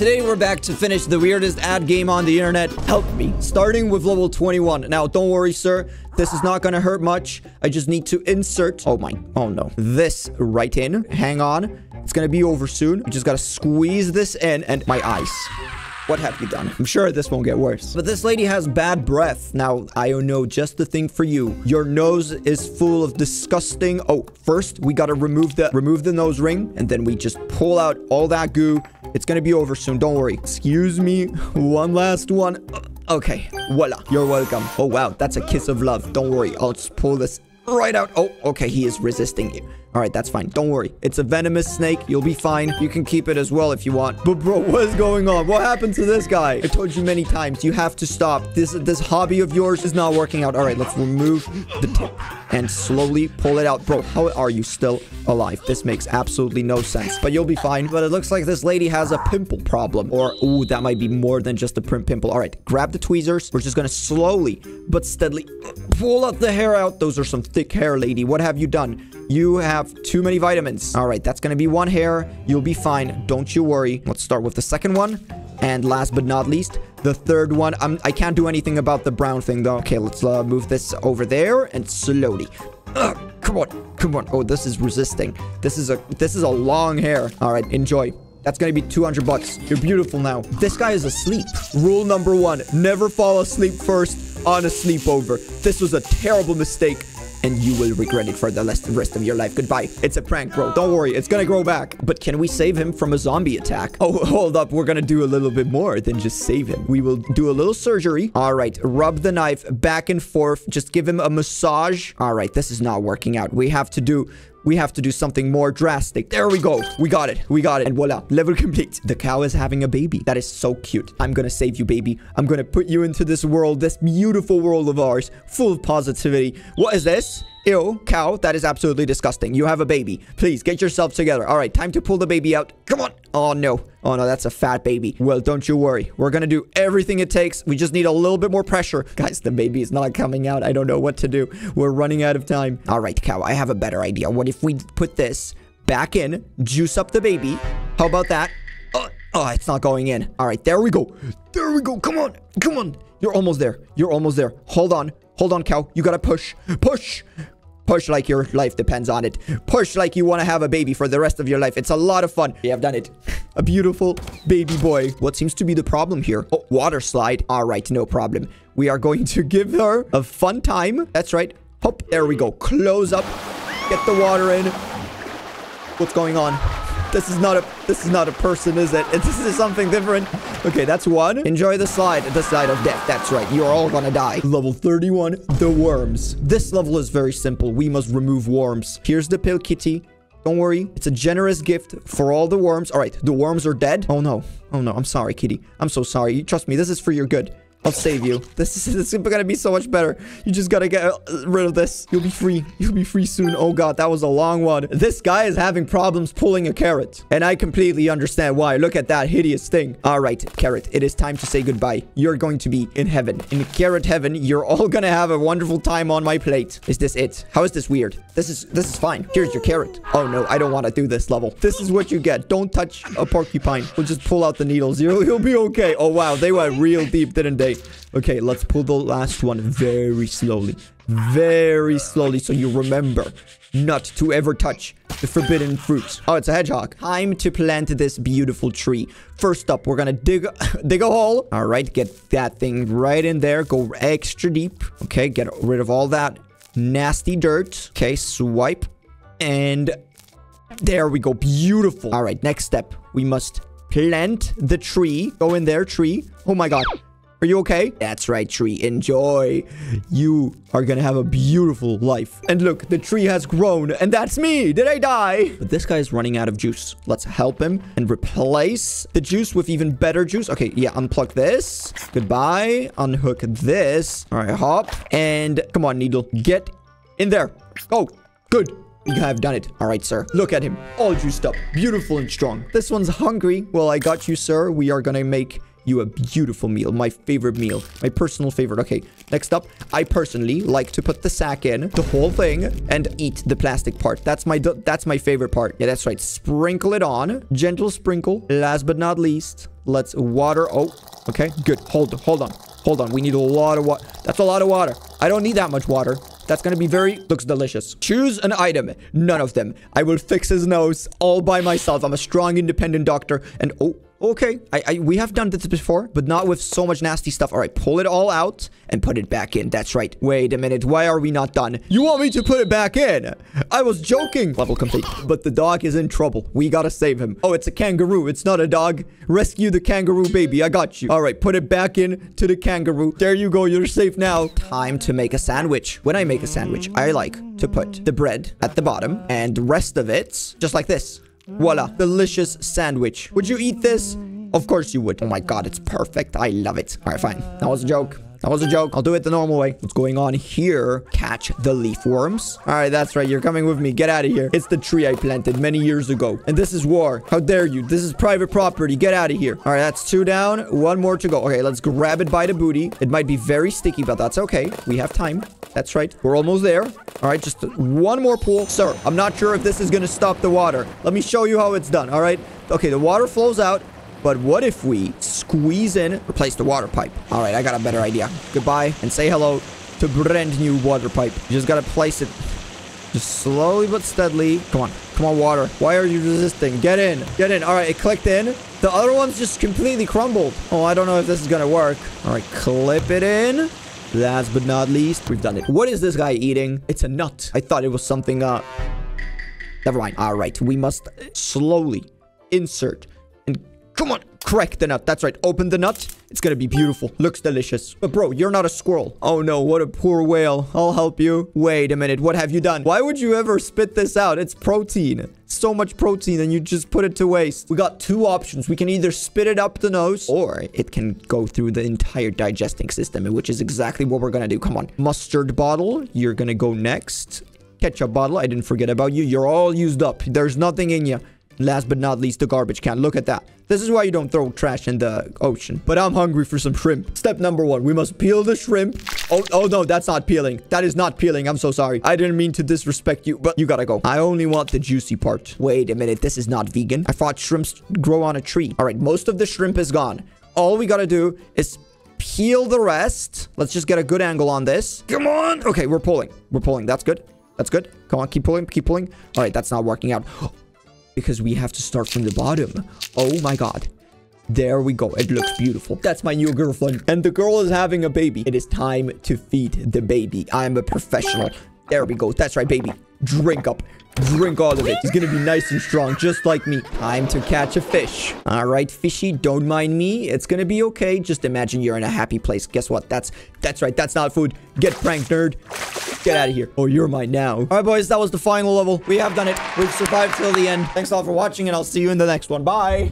Today we're back to finish the weirdest ad game on the internet. Help me. Starting with level 21. Now, don't worry, sir. This is not gonna hurt much. I just need to insert... Oh my... Oh no. This right in. Hang on. It's gonna be over soon. We just gotta squeeze this in and my eyes. What have you done? I'm sure this won't get worse. But this lady has bad breath. Now, I know just the thing for you. Your nose is full of disgusting... Oh, first, we gotta remove the remove the nose ring. And then we just pull out all that goo. It's gonna be over soon. Don't worry. Excuse me. One last one. Uh, okay. Voila. You're welcome. Oh, wow. That's a kiss of love. Don't worry. I'll just pull this right out. Oh, okay. He is resisting you. All right, that's fine. Don't worry. It's a venomous snake. You'll be fine. You can keep it as well if you want. But bro, what is going on? What happened to this guy? I told you many times. You have to stop. This this hobby of yours is not working out. All right, let's remove the tip and slowly pull it out. Bro, how are you still alive? This makes absolutely no sense. But you'll be fine. But it looks like this lady has a pimple problem. Or, ooh, that might be more than just a pimple. All right, grab the tweezers. We're just gonna slowly but steadily pull out the hair out. Those are some thick hair, lady. What have you done? You have too many vitamins. All right, that's going to be one hair. You'll be fine. Don't you worry. Let's start with the second one. And last but not least, the third one. I'm, I can't do anything about the brown thing, though. Okay, let's uh, move this over there and slowly. Ugh, come on, come on. Oh, this is resisting. This is a this is a long hair. All right, enjoy. That's gonna be 200 bucks. You're beautiful now. This guy is asleep. Rule number one, never fall asleep first on a sleepover. This was a terrible mistake and you will regret it for the rest of your life. Goodbye. It's a prank, bro. Don't worry. It's gonna grow back. But can we save him from a zombie attack? Oh, hold up. We're gonna do a little bit more than just save him. We will do a little surgery. All right. Rub the knife back and forth. Just give him a massage. All right. This is not working out. We have to do we have to do something more drastic. There we go. We got it. We got it. And voila. Level complete. The cow is having a baby. That is so cute. I'm gonna save you, baby. I'm gonna put you into this world, this beautiful world of ours, full of positivity. What is this? Ew, cow, that is absolutely disgusting. You have a baby. Please, get yourself together. All right, time to pull the baby out. Come on. Oh, no. Oh, no, that's a fat baby. Well, don't you worry. We're gonna do everything it takes. We just need a little bit more pressure. Guys, the baby is not coming out. I don't know what to do. We're running out of time. All right, cow, I have a better idea. What if we put this back in, juice up the baby? How about that? Oh, oh, it's not going in. All right, there we go. There we go. Come on. Come on. You're almost there. You're almost there. Hold on. Hold on, cow. You gotta push. Push. Push like your life depends on it. Push like you want to have a baby for the rest of your life. It's a lot of fun. We have done it. A beautiful baby boy. What seems to be the problem here? Oh, water slide. All right, no problem. We are going to give her a fun time. That's right. Hop. There we go. Close up. Get the water in. What's going on? This is not a this is not a person, is it? This is something different. Okay, that's one. Enjoy the slide. The slide of death. That's right. You're all gonna die. Level 31. The worms. This level is very simple. We must remove worms. Here's the pill kitty. Don't worry. It's a generous gift for all the worms. All right. The worms are dead. Oh, no. Oh, no. I'm sorry, kitty. I'm so sorry. Trust me. This is for your good. I'll save you. This is, this is gonna be so much better. You just gotta get rid of this. You'll be free. You'll be free soon. Oh god, that was a long one. This guy is having problems pulling a carrot. And I completely understand why. Look at that hideous thing. All right, carrot, it is time to say goodbye. You're going to be in heaven. In carrot heaven, you're all gonna have a wonderful time on my plate. Is this it? How is this weird? This is this is fine. Here's your carrot. Oh no, I don't want to do this level. This is what you get. Don't touch a porcupine. We'll just pull out the needles. You'll, you'll be okay. Oh wow, they went real deep, didn't they? Okay, let's pull the last one very slowly. Very slowly so you remember not to ever touch the forbidden fruit. Oh, it's a hedgehog. Time to plant this beautiful tree. First up, we're gonna dig, dig a hole. All right, get that thing right in there. Go extra deep. Okay, get rid of all that nasty dirt. Okay, swipe. And there we go. Beautiful. All right, next step. We must plant the tree. Go in there, tree. Oh my god. Are you okay? That's right, tree. Enjoy. You are gonna have a beautiful life. And look, the tree has grown. And that's me. Did I die? But this guy is running out of juice. Let's help him and replace the juice with even better juice. Okay, yeah, unplug this. Goodbye. Unhook this. All right, hop. And come on, Needle. Get in there. Oh, good. You have done it. All right, sir. Look at him. All juiced up. Beautiful and strong. This one's hungry. Well, I got you, sir. We are gonna make you a beautiful meal. My favorite meal. My personal favorite. Okay, next up, I personally like to put the sack in, the whole thing, and eat the plastic part. That's my that's my favorite part. Yeah, that's right. Sprinkle it on. Gentle sprinkle. Last but not least, let's water. Oh, okay, good. Hold, hold on. Hold on. We need a lot of water. That's a lot of water. I don't need that much water. That's gonna be very... Looks delicious. Choose an item. None of them. I will fix his nose all by myself. I'm a strong, independent doctor. And... Oh, Okay, I, I, we have done this before, but not with so much nasty stuff. All right, pull it all out and put it back in. That's right. Wait a minute. Why are we not done? You want me to put it back in? I was joking. Level complete. But the dog is in trouble. We gotta save him. Oh, it's a kangaroo. It's not a dog. Rescue the kangaroo baby. I got you. All right, put it back in to the kangaroo. There you go. You're safe now. Time to make a sandwich. When I make a sandwich, I like to put the bread at the bottom and the rest of it just like this. Voila, delicious sandwich. Would you eat this? Of course you would. Oh my god, it's perfect. I love it. All right, fine. That was a joke. That was a joke. I'll do it the normal way. What's going on here? Catch the leaf worms. All right, that's right. You're coming with me. Get out of here. It's the tree I planted many years ago. And this is war. How dare you? This is private property. Get out of here. All right, that's two down. One more to go. Okay, let's grab it by the booty. It might be very sticky, but that's okay. We have time. That's right. We're almost there. All right, just one more pool. Sir, I'm not sure if this is going to stop the water. Let me show you how it's done. All right. Okay, the water flows out. But what if we squeeze in, replace the water pipe? All right, I got a better idea. Goodbye and say hello to brand new water pipe. You just got to place it just slowly but steadily. Come on. Come on, water. Why are you resisting? Get in. Get in. All right, it clicked in. The other one's just completely crumbled. Oh, I don't know if this is going to work. All right, clip it in. Last but not least, we've done it. What is this guy eating? It's a nut. I thought it was something, uh... Never mind. All right, we must slowly insert. Come on, crack the nut. That's right. Open the nut. It's gonna be beautiful. Looks delicious. But bro, you're not a squirrel. Oh no, what a poor whale. I'll help you. Wait a minute. What have you done? Why would you ever spit this out? It's protein. So much protein and you just put it to waste. We got two options. We can either spit it up the nose or it can go through the entire digesting system, which is exactly what we're gonna do. Come on. Mustard bottle. You're gonna go next. Ketchup bottle. I didn't forget about you. You're all used up. There's nothing in you. Last but not least, the garbage can. Look at that. This is why you don't throw trash in the ocean. But I'm hungry for some shrimp. Step number one, we must peel the shrimp. Oh, oh no, that's not peeling. That is not peeling. I'm so sorry. I didn't mean to disrespect you, but you gotta go. I only want the juicy part. Wait a minute, this is not vegan. I thought shrimps grow on a tree. All right, most of the shrimp is gone. All we gotta do is peel the rest. Let's just get a good angle on this. Come on. Okay, we're pulling. We're pulling. That's good. That's good. Come on, keep pulling, keep pulling. All right, that's not working out because we have to start from the bottom. Oh my god. There we go. It looks beautiful. That's my new girlfriend. And the girl is having a baby. It is time to feed the baby. I am a professional. There we go. That's right, baby. Drink up. Drink all of it. He's gonna be nice and strong, just like me. Time to catch a fish. All right, fishy, don't mind me. It's gonna be okay. Just imagine you're in a happy place. Guess what? That's that's right. That's not food. Get pranked, nerd. Get out of here. Oh, you're mine now. All right, boys, that was the final level. We have done it. We've survived till the end. Thanks all for watching, and I'll see you in the next one. Bye.